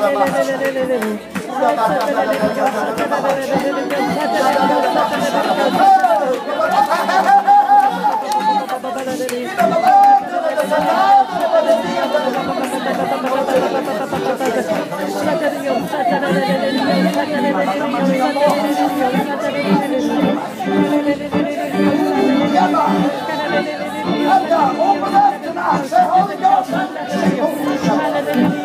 Hallelujah. Tonight, say Holy Ghost.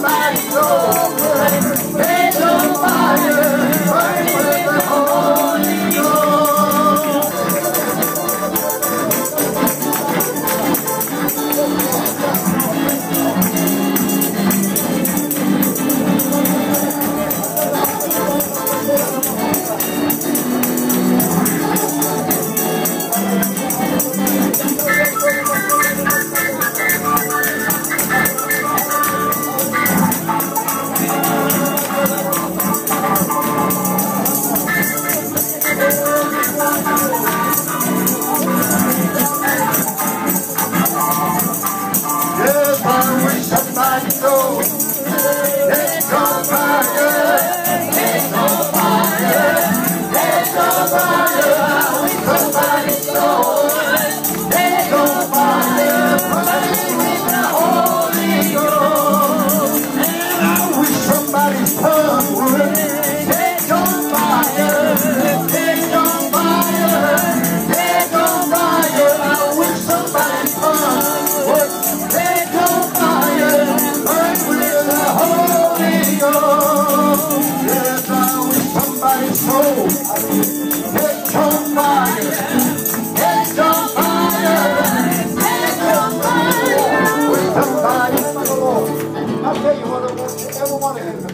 somebody knows.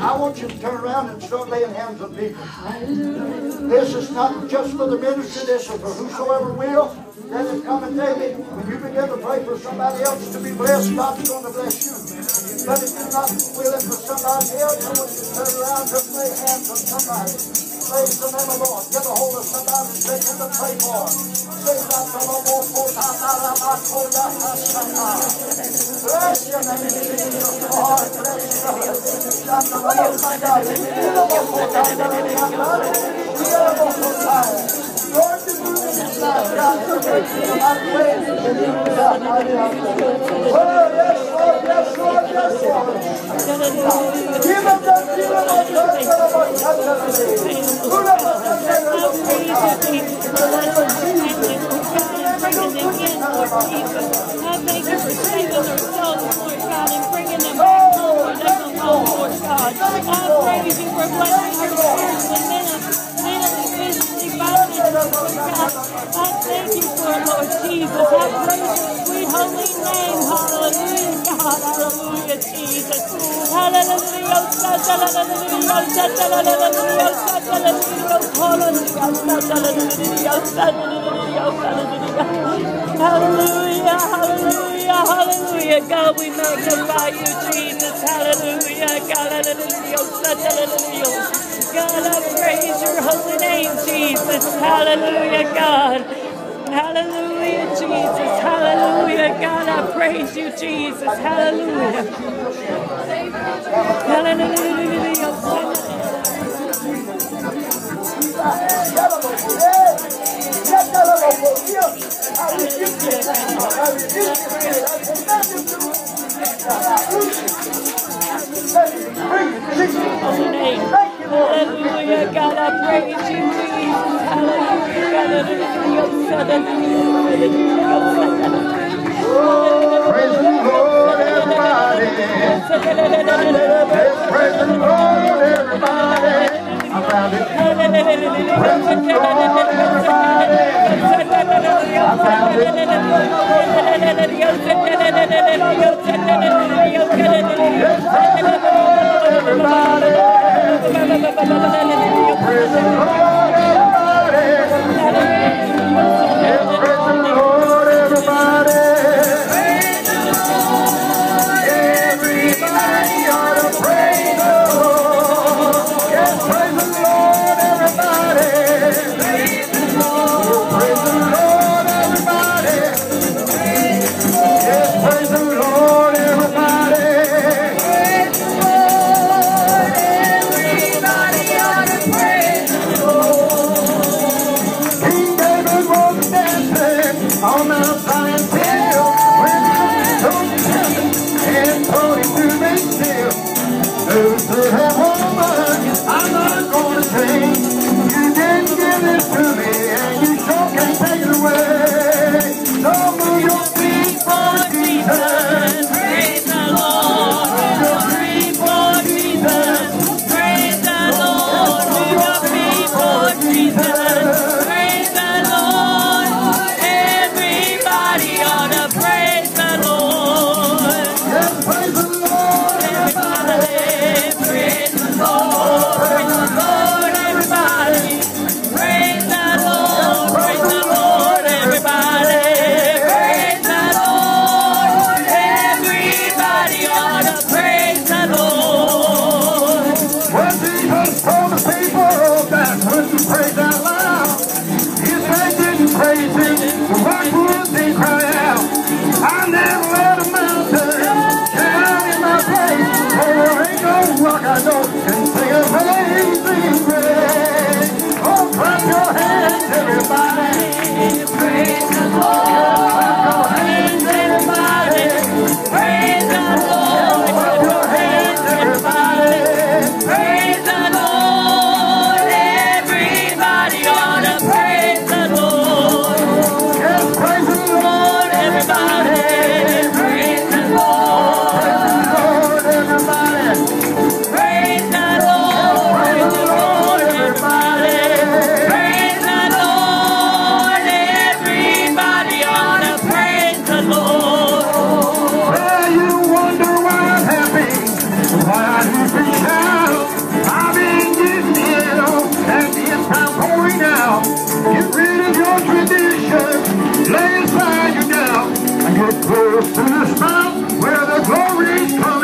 I want you to turn around and start laying hands on people. This is not just for the ministry, this is for whosoever will. Let it come and take it. When you begin to pray for somebody else to be blessed, God's going to bless you. But if you're not willing for somebody else, I want you to turn around and lay hands on somebody. Praise the name of the Lord. Get a hold of somebody and take him to pray for. Will Bless your name, Jesus. Lord, bless you. Shout the Lord, you do Thank you. for blessing your spiritually, mentally, I thank you Lord Jesus. I praise your sweet holy name. Hallelujah. Hallelujah, Jesus. Hallelujah. Hallelujah, hallelujah, hallelujah. God, we magnify you, Jesus. Hallelujah. God, hallelujah. God, I praise your holy name, Jesus. Hallelujah, God. Hallelujah, Jesus. Hallelujah, God. I praise you, Jesus. Hallelujah. Hallelujah. Holy name. Hallelujah, God, I praise you. Hallelujah, Praise the Lord, everybody. Praise the Lord, everybody. I found it. Praise the Lord, everybody. I found it. Everybody. lays by you down and get close to the spot where the glory coming.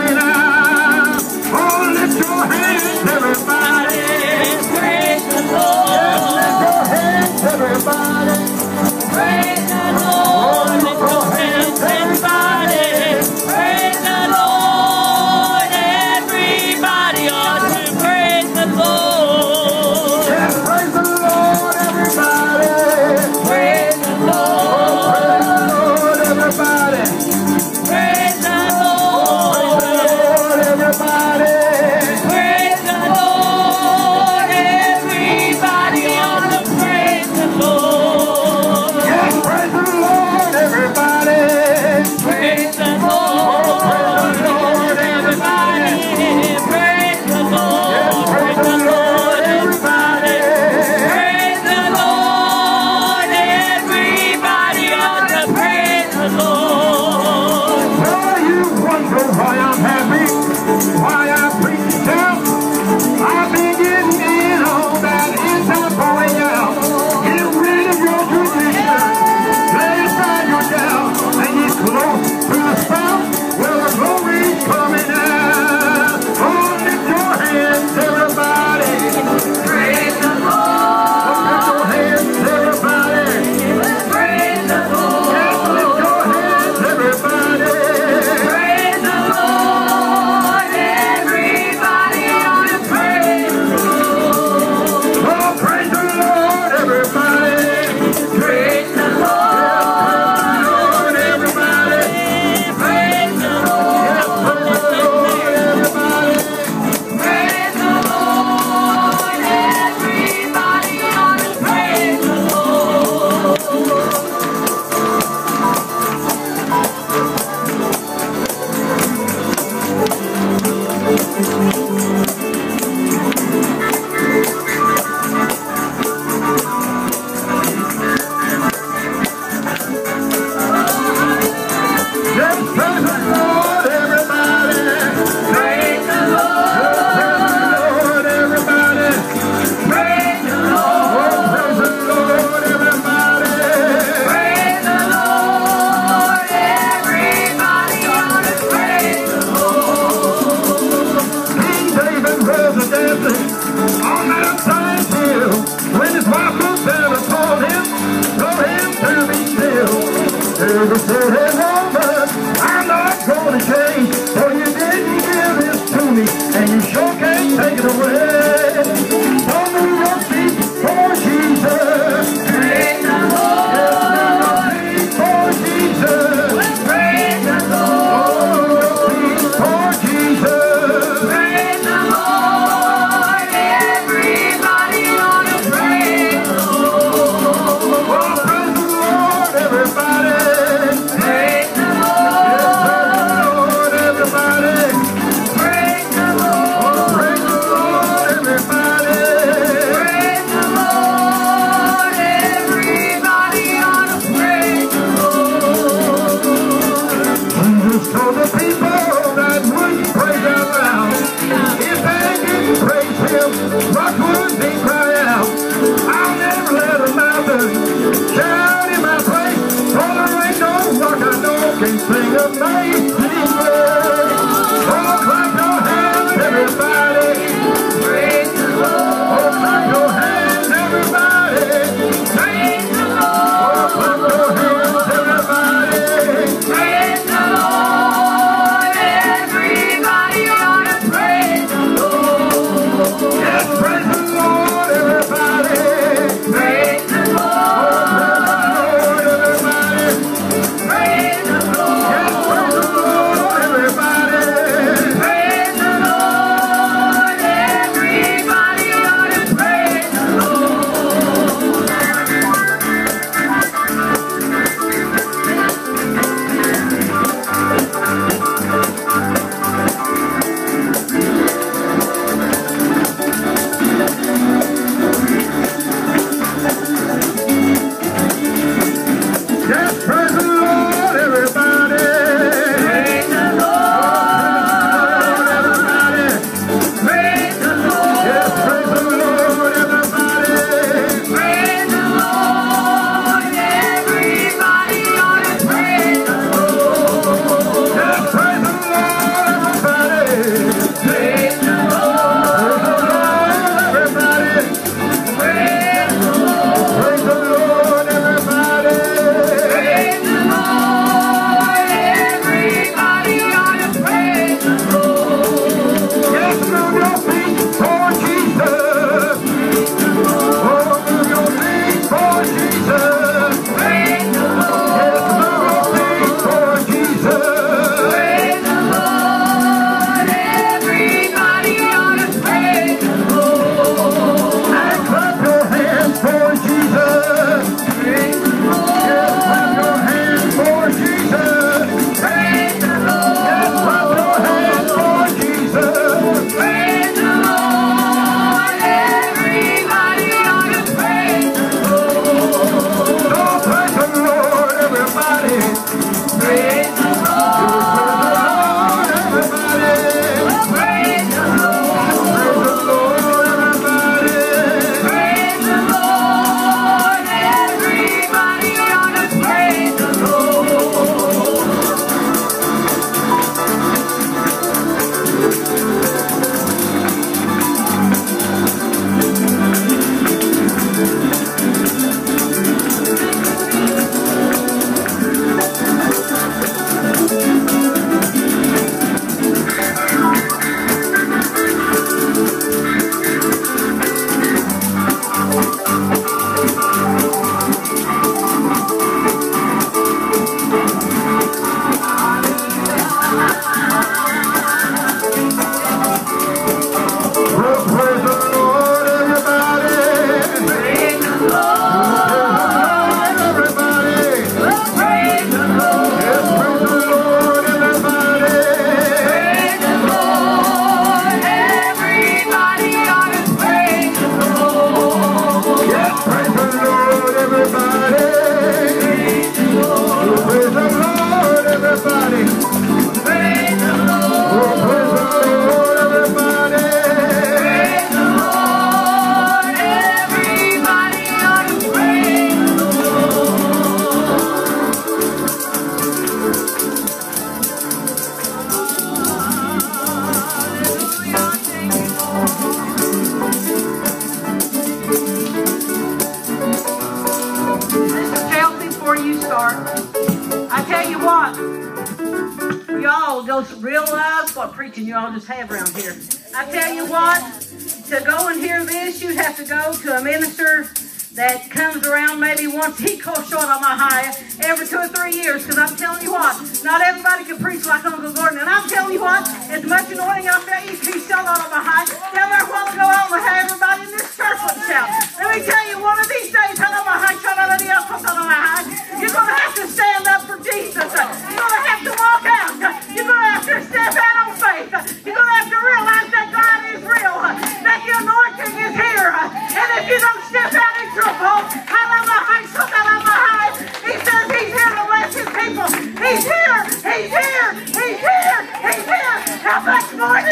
Calls short on my high every two or three years because I'm telling you what, not everybody can preach like Uncle Gordon. And I'm telling you what, as much anointing out there, he's out on my high. Tell there a while ago, I will have everybody in this church would shout. Let me tell you, one of these days, hello my high, shout out the on my high. You're going to have to stand up for Jesus. You're going to have to walk out. You're going to have to step out on faith. You're going to have to realize that God is real, that the anointing is here. And if you don't step out in trouble,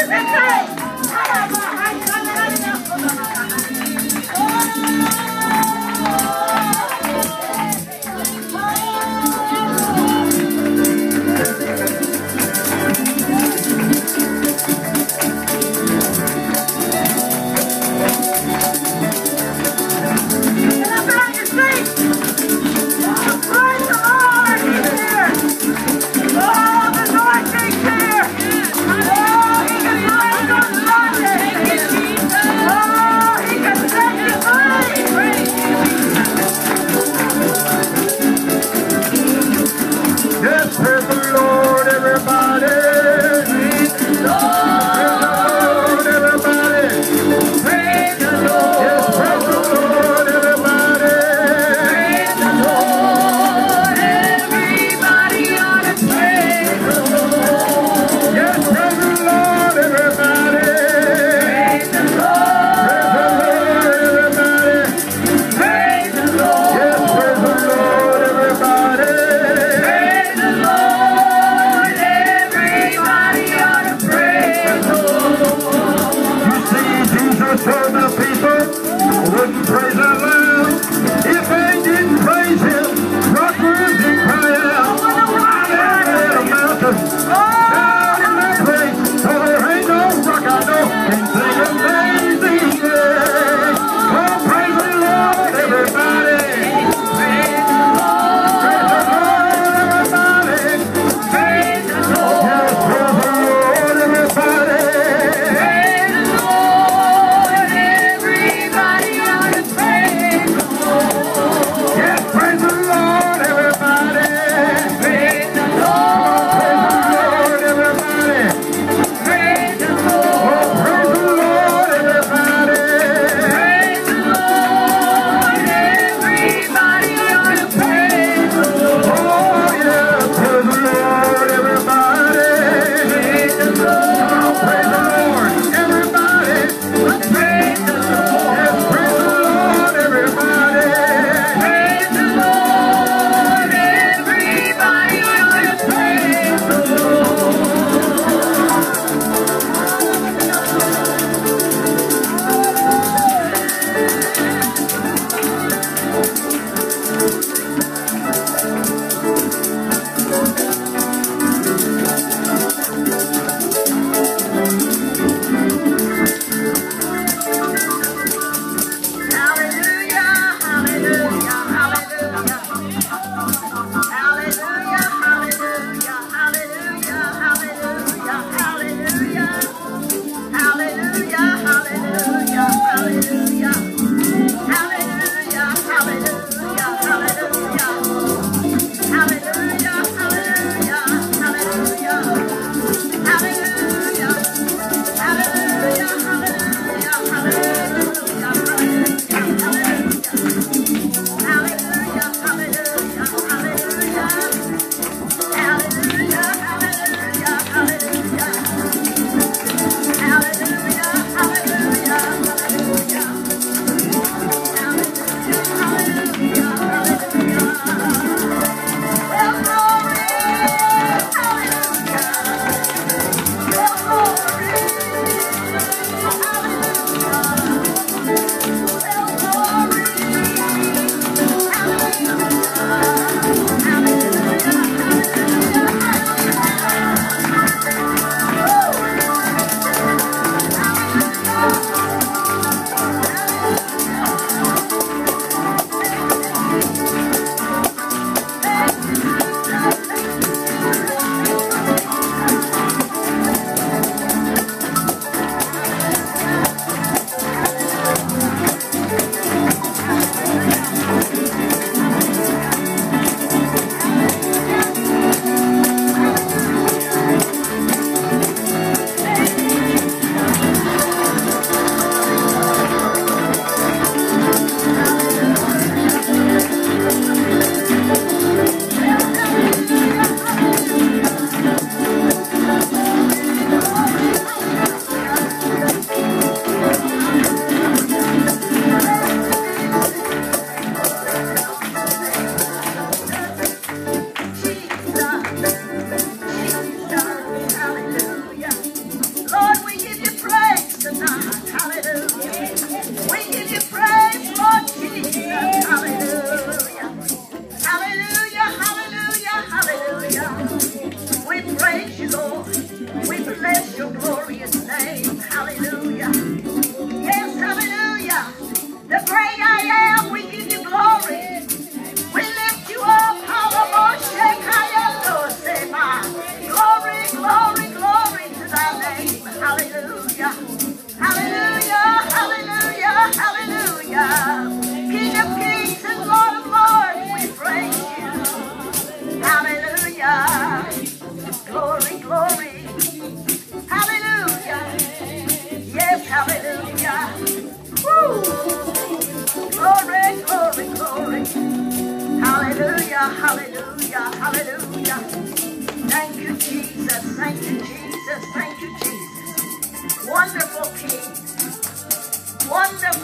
more does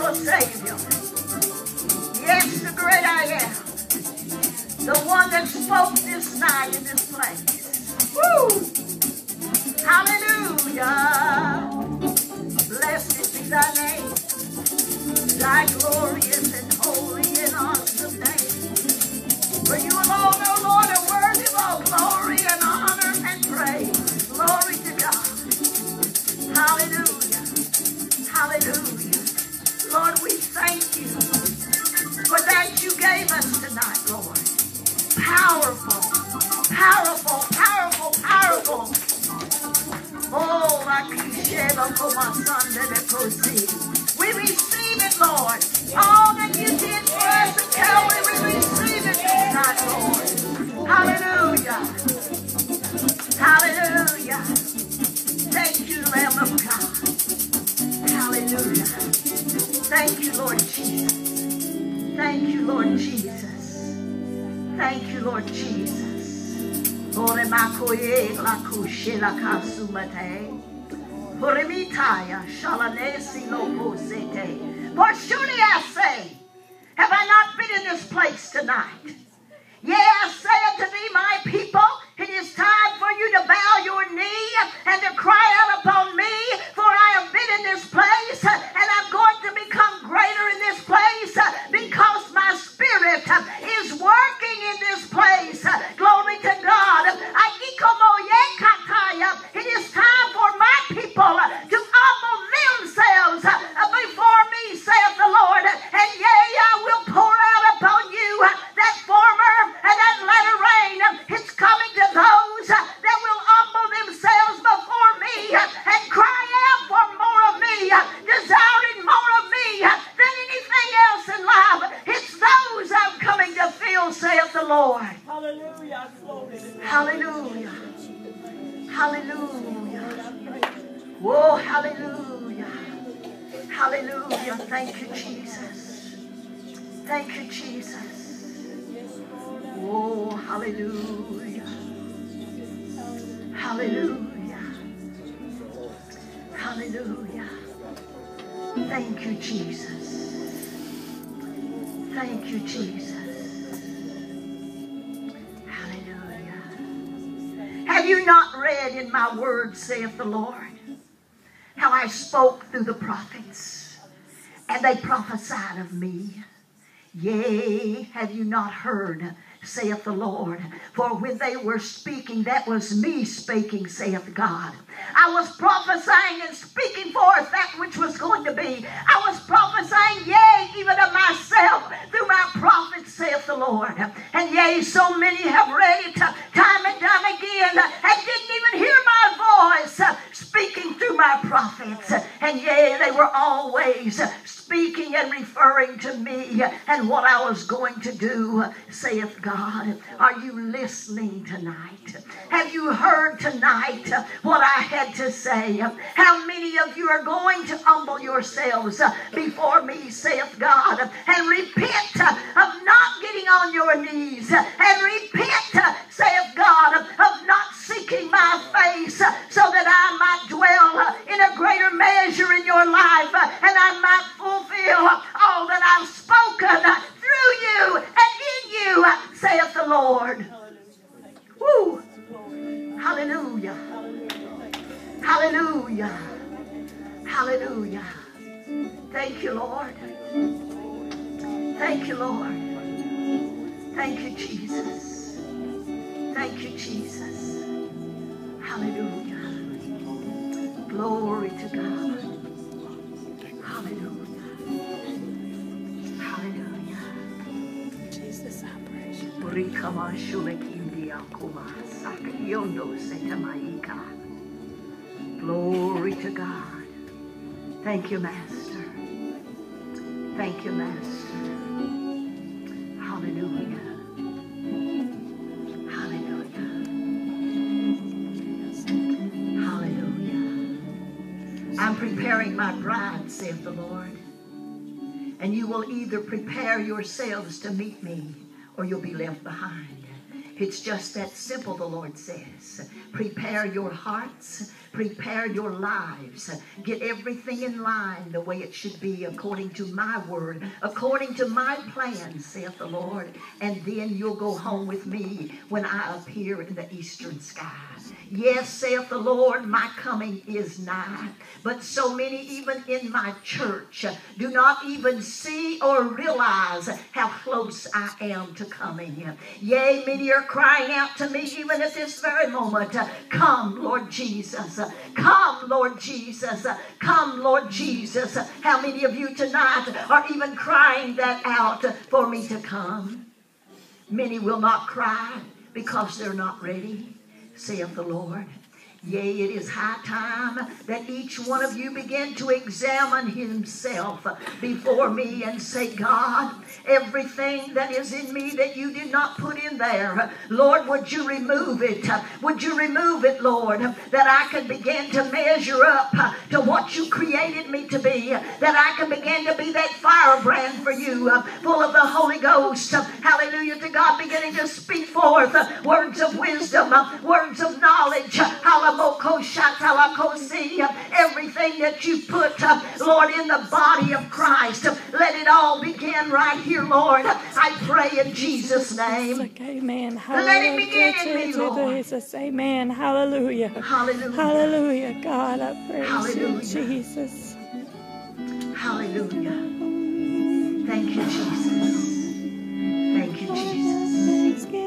Wonderful Savior. Yes, the great I am. The one that spoke this night in this place. Woo! Hallelujah. Blessed be thy name. Thy glorious and powerful, powerful, powerful. Oh, like Sheba for my son that it proceed. We receive it, Lord. All that you did for us at Calvary, we receive it tonight, Lord. Hallelujah. Hallelujah. Thank you, Lamb of God. Hallelujah. Thank you, Lord Jesus. Thank you, Lord Jesus. Thank you, Lord Jesus. For surely I say, have I not been in this place tonight? Yea, I say unto thee, my people, it is time for you to bow your knee and to cry Thank you, Jesus. Thank you, Jesus. Hallelujah. Have you not read in my word, saith the Lord, how I spoke through the prophets, and they prophesied of me? Yea, have you not heard, saith the Lord? For when they were speaking, that was me speaking, saith God. I was prophesying and speaking forth that which was going to be. I was prophesying, yea, even of myself through my prophets, saith the Lord. And yea, so many have read it time and time again and didn't even hear my voice speaking through my prophets. And yea, they were always speaking and referring to me and what I was going to do, saith God. Are you listening tonight? Have you heard tonight what I had to say? How many of you are going to humble yourselves before me, saith God, and repent of not getting on your knees and repent, saith God, of not seeking my face so that I might dwell in a greater measure in your life and I might fulfill all that I've spoken through you and in you, saith the Lord. Woo! Hallelujah. Hallelujah. Hallelujah. Thank you, Lord. Thank you, Lord. Thank you, Jesus. Thank you, Jesus. Hallelujah. Glory to God. Glory to God. Thank you, Master. Thank you, Master. Hallelujah. Hallelujah. Hallelujah. I'm preparing my bride, saith the Lord. And you will either prepare yourselves to meet me or you'll be left behind. It's just that simple, the Lord says. Prepare your hearts, prepare your lives, get everything in line the way it should be according to my word, according to my plan, saith the Lord. And then you'll go home with me when I appear in the eastern sky. Yes, saith the Lord, my coming is nigh. But so many, even in my church, do not even see or realize close I am to coming. Yea, many are crying out to me even at this very moment Come, Lord Jesus. Come, Lord Jesus. Come, Lord Jesus. How many of you tonight are even crying that out for me to come? Many will not cry because they're not ready, saith the Lord. Yea, it is high time that each one of you begin to examine himself before me and say, God, everything that is in me that you did not put in there, Lord, would you remove it? Would you remove it, Lord, that I can begin to measure up to what you created me to be, that I can begin to be that firebrand for you, full of the Holy Ghost. Hallelujah to God, beginning to speak forth words of wisdom, words of knowledge. Hallelujah Everything that you put, Lord, in the body of Christ, let it all begin right here, Lord. I pray in Jesus' name. Amen. Let it begin in me, Lord. Jesus. Amen. Hallelujah. Hallelujah. Hallelujah. God, I praise Hallelujah. you, Jesus. Hallelujah. Thank you, Jesus. Thank you, Jesus.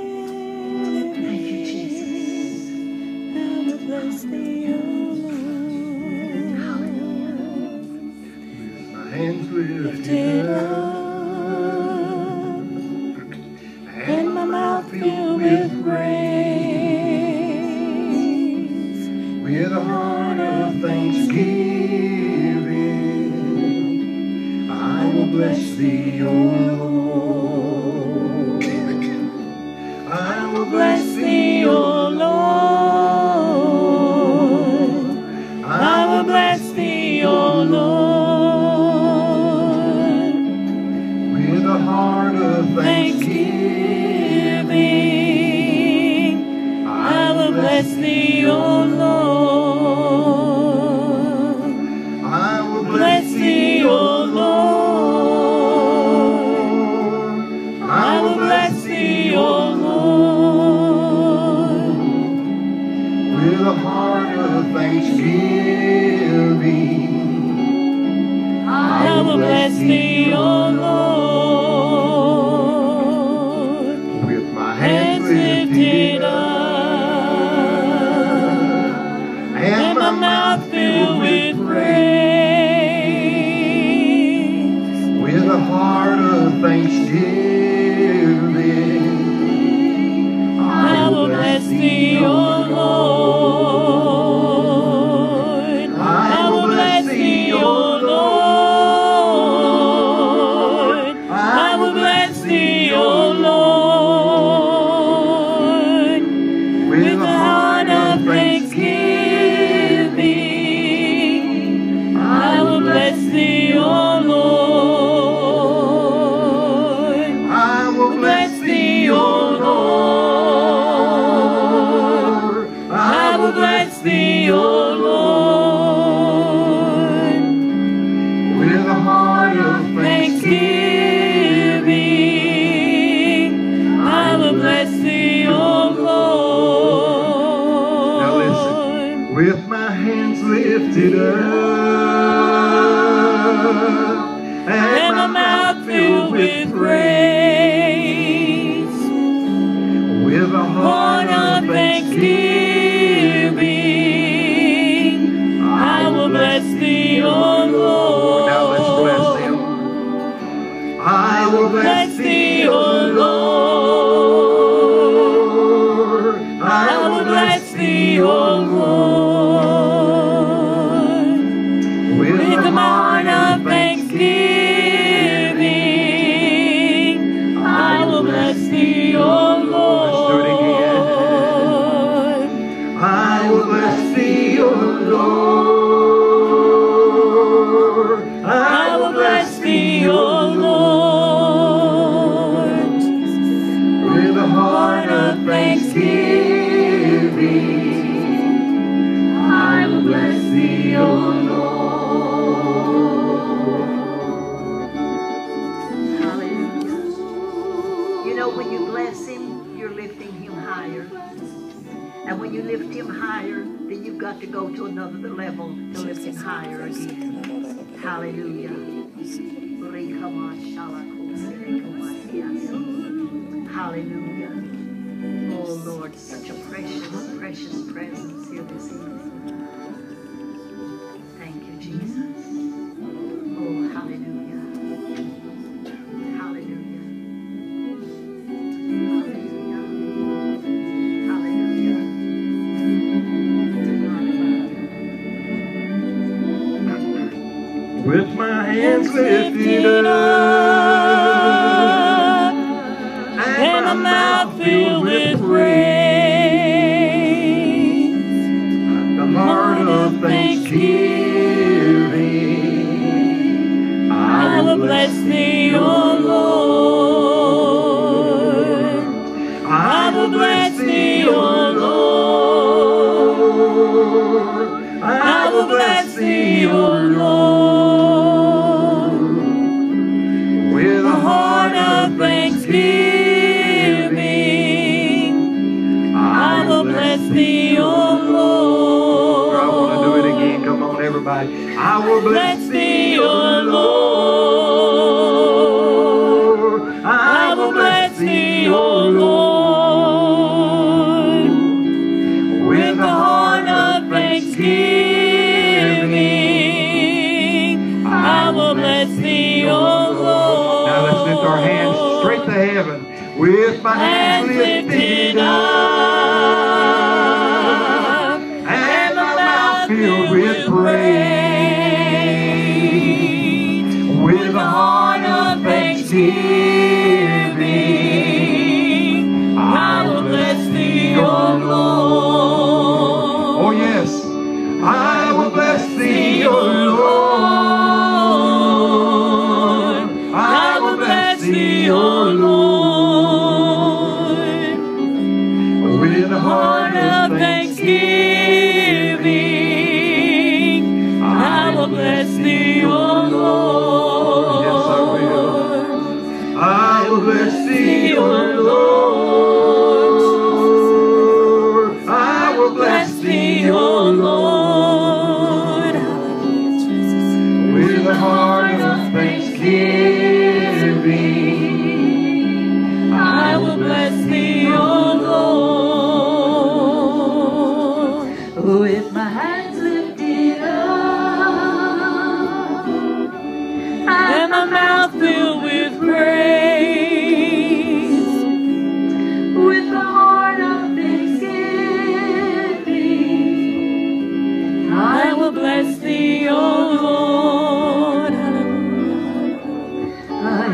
I will bless thee, O Lord. Lord. I will bless thee, O Sefirah Bless thee, O Lord. I will bless thee, O Lord, with the horn of thanksgiving. I will bless thee, O Lord. Now let's lift our hands straight to heaven with my hands lifted up. And my mouth filled with praise. see.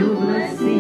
Lord, bless me.